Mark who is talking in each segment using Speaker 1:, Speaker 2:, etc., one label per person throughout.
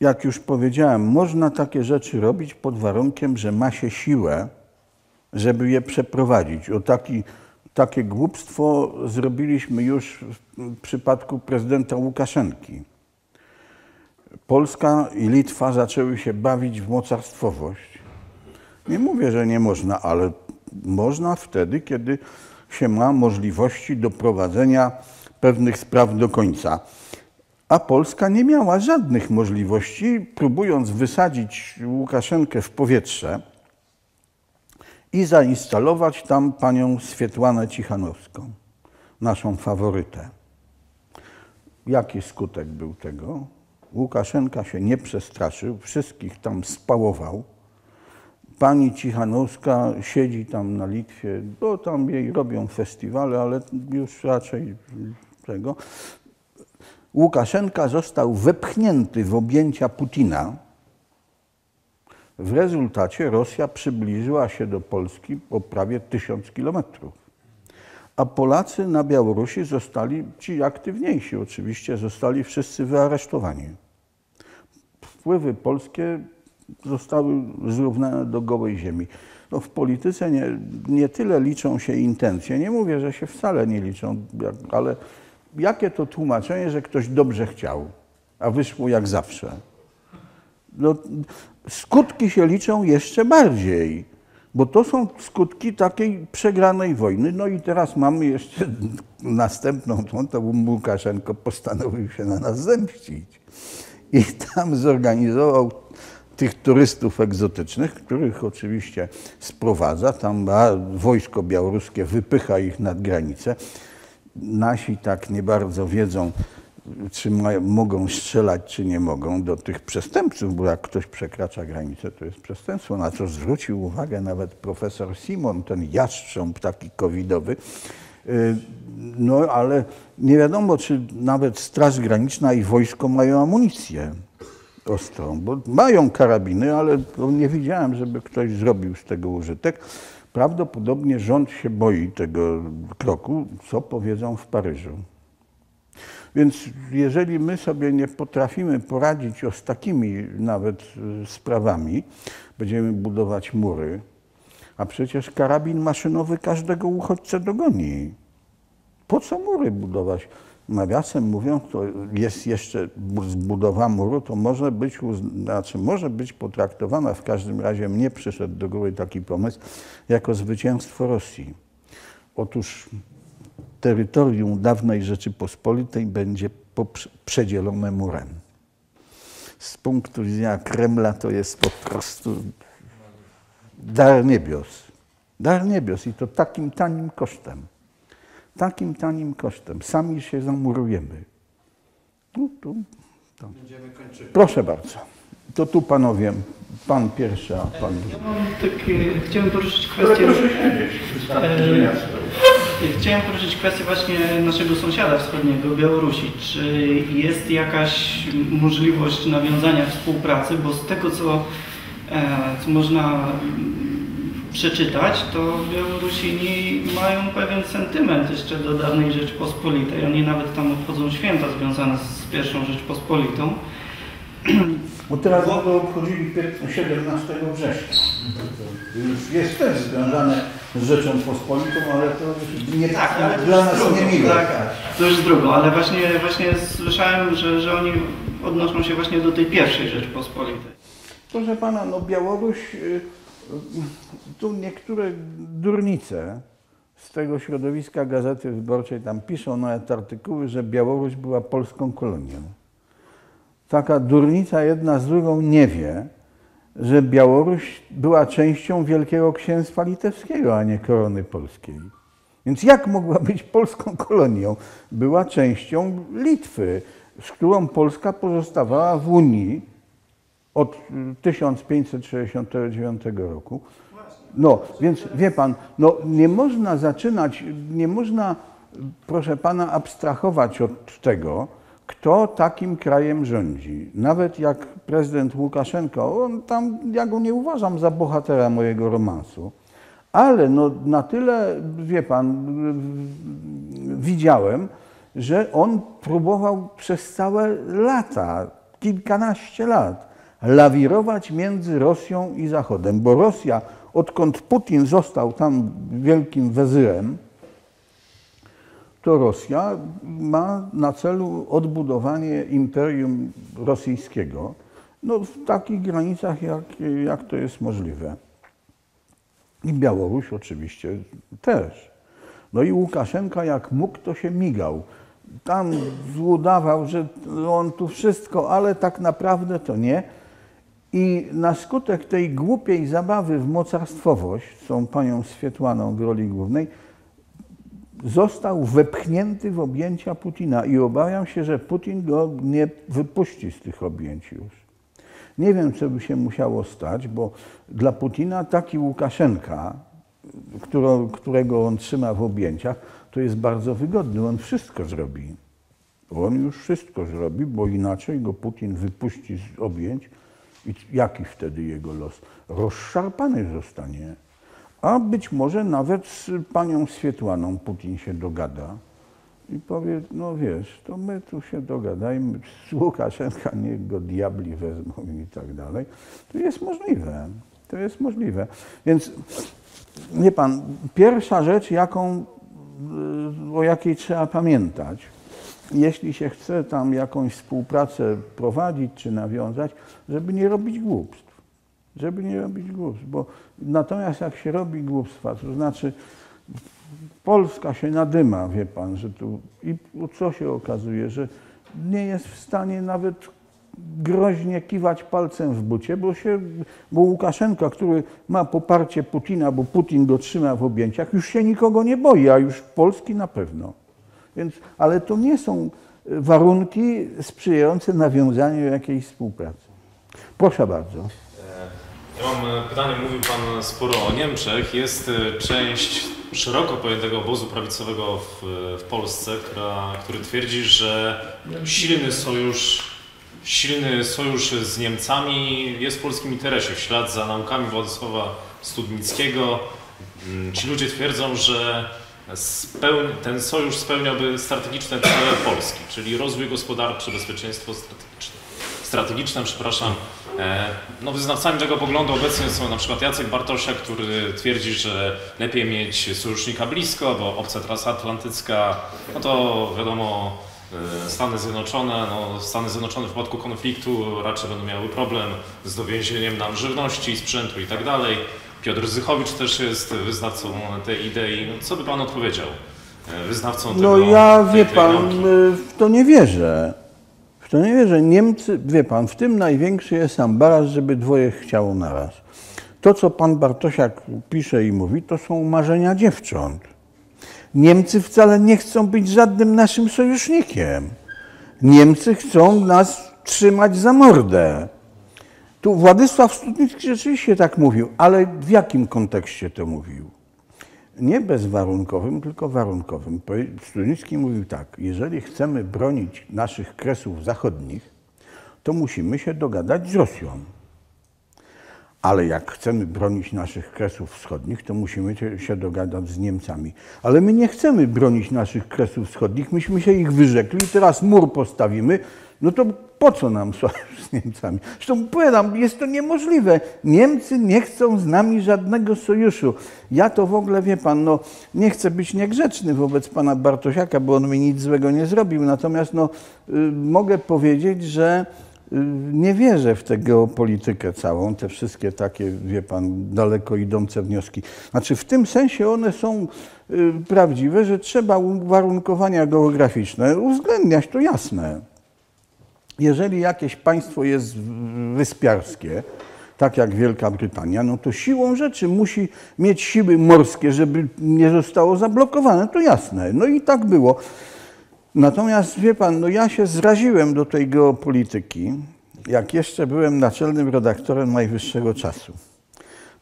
Speaker 1: jak już powiedziałem, można takie rzeczy robić pod warunkiem, że ma się siłę, żeby je przeprowadzić. O taki, takie głupstwo zrobiliśmy już w przypadku prezydenta Łukaszenki. Polska i Litwa zaczęły się bawić w mocarstwowość. Nie mówię, że nie można, ale można wtedy, kiedy się ma możliwości doprowadzenia pewnych spraw do końca. A Polska nie miała żadnych możliwości, próbując wysadzić Łukaszenkę w powietrze i zainstalować tam panią Swietłanę Cichanowską, naszą faworytę. Jaki skutek był tego? Łukaszenka się nie przestraszył, wszystkich tam spałował. Pani Cichanowska siedzi tam na Litwie, bo tam jej robią festiwale, ale już raczej tego. Łukaszenka został wepchnięty w objęcia Putina. W rezultacie Rosja przybliżyła się do Polski o prawie tysiąc kilometrów. A Polacy na Białorusi zostali, ci aktywniejsi oczywiście, zostali wszyscy wyaresztowani. Wpływy polskie zostały zrównane do gołej ziemi. No w polityce nie, nie tyle liczą się intencje, nie mówię, że się wcale nie liczą, ale jakie to tłumaczenie, że ktoś dobrze chciał, a wyszło jak zawsze? No, skutki się liczą jeszcze bardziej, bo to są skutki takiej przegranej wojny. No i teraz mamy jeszcze następną, to, to Łukaszenko postanowił się na nas zemścić. I tam zorganizował tych turystów egzotycznych, których oczywiście sprowadza, tam wojsko białoruskie wypycha ich nad granicę. Nasi tak nie bardzo wiedzą, czy ma, mogą strzelać, czy nie mogą do tych przestępców, bo jak ktoś przekracza granicę, to jest przestępstwo, na co zwrócił uwagę nawet profesor Simon, ten jastrząb taki covidowy. Y, no ale nie wiadomo, czy nawet Straż Graniczna i wojsko mają amunicję ostrą, bo mają karabiny, ale nie widziałem, żeby ktoś zrobił z tego użytek. Prawdopodobnie rząd się boi tego kroku, co powiedzą w Paryżu. Więc jeżeli my sobie nie potrafimy poradzić z takimi nawet e, sprawami, będziemy budować mury, a przecież karabin maszynowy każdego uchodźcę dogoni. Po co mury budować? Nawiasem mówiąc, to jest jeszcze zbudowa muru, to może być, znaczy może być potraktowana, w każdym razie mnie przyszedł do głowy taki pomysł, jako zwycięstwo Rosji. Otóż terytorium dawnej Rzeczypospolitej będzie przedzielone murem. Z punktu widzenia Kremla to jest po prostu dar niebios. Dar niebios i to takim tanim kosztem. Takim tanim kosztem. Sami się zamurujemy. No, tu, to. Proszę bardzo. To tu panowie, pan pierwszy, a pan
Speaker 2: Ja mam takie, chciałem poruszyć kwestię... E, chciałem poruszyć kwestię właśnie naszego sąsiada wschodniego, Białorusi. Czy jest jakaś możliwość nawiązania współpracy, bo z tego co, e, co można przeczytać, to Białorusini mają pewien sentyment jeszcze do dawnej Rzeczpospolitej. Oni nawet tam obchodzą święta związane z pierwszą Rzeczpospolitą.
Speaker 1: Bo teraz będą obchodzili 17 września. Już jest też związane z Rzeczą Pospolitą, ale to nie tak, ale dla nas drugą, nie miłe. Tak,
Speaker 2: to już z drugą, ale właśnie, właśnie słyszałem, że, że oni odnoszą się właśnie do tej pierwszej Rzeczpospolitej.
Speaker 1: Proszę Pana, no Białoruś, y, tu niektóre durnice z tego środowiska Gazety Wyborczej tam piszą nawet artykuły, że Białoruś była polską kolonią taka durnica jedna z drugą nie wie, że Białoruś była częścią Wielkiego Księstwa Litewskiego, a nie korony polskiej. Więc jak mogła być polską kolonią? Była częścią Litwy, z którą Polska pozostawała w Unii od 1569 roku. No, więc wie pan, no nie można zaczynać, nie można, proszę pana, abstrahować od tego, kto takim krajem rządzi. Nawet jak prezydent Łukaszenko, on tam, ja go nie uważam za bohatera mojego romansu, ale no, na tyle, wie pan, widziałem, że on próbował przez całe lata kilkanaście lat lawirować między Rosją i Zachodem, bo Rosja, odkąd Putin został tam wielkim wezyrem, to Rosja ma na celu odbudowanie imperium rosyjskiego no, w takich granicach, jak, jak to jest możliwe. I Białoruś oczywiście też. No i Łukaszenka jak mógł, to się migał. Tam udawał, że on tu wszystko, ale tak naprawdę to nie. I na skutek tej głupiej zabawy w mocarstwowość, z tą panią Swietłaną w roli głównej, został wepchnięty w objęcia Putina i obawiam się, że Putin go nie wypuści z tych objęć już. Nie wiem, co by się musiało stać, bo dla Putina taki Łukaszenka, którego, którego on trzyma w objęciach, to jest bardzo wygodny. On wszystko zrobi. On już wszystko zrobi, bo inaczej go Putin wypuści z objęć. I jaki wtedy jego los? Rozszarpany zostanie. A być może nawet z panią Swietłaną Putin się dogada i powie, no wiesz, to my tu się dogadajmy, z Łukaszenka niech go diabli wezmą i tak dalej. To jest możliwe. To jest możliwe. Więc nie pan, pierwsza rzecz, jaką, o jakiej trzeba pamiętać, jeśli się chce tam jakąś współpracę prowadzić czy nawiązać, żeby nie robić głupstw. Żeby nie robić głupstw, bo natomiast jak się robi głupstwa, to znaczy Polska się nadyma, wie pan, że tu i co się okazuje, że nie jest w stanie nawet groźnie kiwać palcem w bucie, bo, się, bo Łukaszenka, który ma poparcie Putina, bo Putin go trzyma w objęciach, już się nikogo nie boi, a już Polski na pewno. Więc, ale to nie są warunki sprzyjające nawiązaniu jakiejś współpracy. Proszę bardzo.
Speaker 3: Ja mam pytanie, mówił Pan sporo o Niemczech. Jest e, część szeroko pojętego obozu prawicowego w, w Polsce, która, który twierdzi, że silny sojusz, silny sojusz z Niemcami jest w polskim interesie, w ślad za naukami Władysława Studnickiego. Mm, ci ludzie twierdzą, że ten sojusz spełniałby strategiczne cele Polski, czyli rozwój gospodarczy, bezpieczeństwo strategiczne, strategiczne, przepraszam, E, no, wyznawcami tego poglądu obecnie są na przykład Jacek Bartosiak, który twierdzi, że lepiej mieć sojusznika blisko, bo obca trasa atlantycka, no to wiadomo, e, Stany Zjednoczone, no Stany Zjednoczone w przypadku konfliktu raczej będą miały problem z dowiezieniem nam żywności, sprzętu i tak dalej. Piotr Zychowicz też jest wyznawcą tej idei. Co by Pan odpowiedział? E, wyznawcą tego
Speaker 1: No ja, wie Pan, w to nie wierzę. W to nie wierzę. Niemcy, wie pan, w tym największy jest ambaras, żeby dwoje chciało naraz. To, co pan Bartosiak pisze i mówi, to są marzenia dziewcząt. Niemcy wcale nie chcą być żadnym naszym sojusznikiem. Niemcy chcą nas trzymać za mordę. Tu Władysław Studnicki rzeczywiście tak mówił, ale w jakim kontekście to mówił? nie bezwarunkowym, tylko warunkowym. Stunicki mówił tak, jeżeli chcemy bronić naszych kresów zachodnich, to musimy się dogadać z Rosją. Ale jak chcemy bronić naszych kresów wschodnich, to musimy się dogadać z Niemcami. Ale my nie chcemy bronić naszych kresów wschodnich, myśmy się ich wyrzekli, teraz mur postawimy, no to po co nam sojusz z Niemcami? Zresztą powiadam, jest to niemożliwe. Niemcy nie chcą z nami żadnego sojuszu. Ja to w ogóle, wie pan, no, nie chcę być niegrzeczny wobec pana Bartosiaka, bo on mi nic złego nie zrobił. Natomiast no, y, mogę powiedzieć, że y, nie wierzę w tę geopolitykę całą, te wszystkie takie, wie pan, daleko idące wnioski. Znaczy w tym sensie one są y, prawdziwe, że trzeba uwarunkowania geograficzne uwzględniać, to jasne. Jeżeli jakieś państwo jest wyspiarskie, tak jak Wielka Brytania, no to siłą rzeczy musi mieć siły morskie, żeby nie zostało zablokowane, to jasne. No i tak było. Natomiast wie pan, no ja się zraziłem do tej geopolityki, jak jeszcze byłem naczelnym redaktorem najwyższego czasu.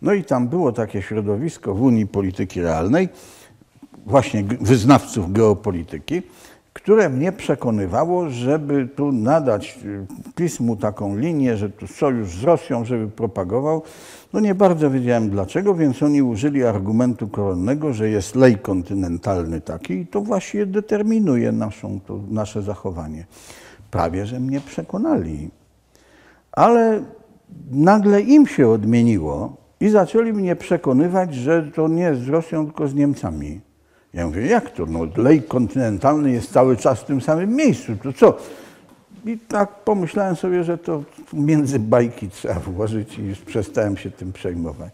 Speaker 1: No i tam było takie środowisko w Unii Polityki Realnej, właśnie wyznawców geopolityki, które mnie przekonywało, żeby tu nadać y, pismu taką linię, że tu sojusz z Rosją, żeby propagował. No nie bardzo wiedziałem dlaczego, więc oni użyli argumentu koronnego, że jest lej kontynentalny taki i to właśnie determinuje naszą, to, nasze zachowanie. Prawie, że mnie przekonali. Ale nagle im się odmieniło i zaczęli mnie przekonywać, że to nie z Rosją, tylko z Niemcami. Ja mówię, jak to? No, lej kontynentalny jest cały czas w tym samym miejscu. To co? I tak pomyślałem sobie, że to między bajki trzeba włożyć i już przestałem się tym przejmować.